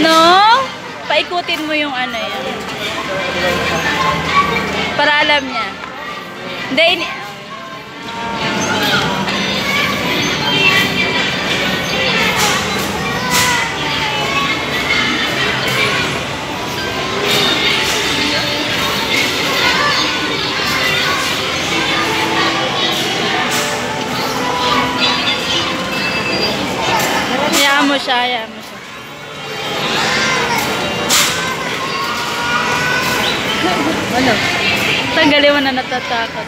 No? Paikutin mo yung ano yan. Para alam niya. Hindi, mo siya, hayaan mo siya. Ano? Tanggalin mo na natatakot.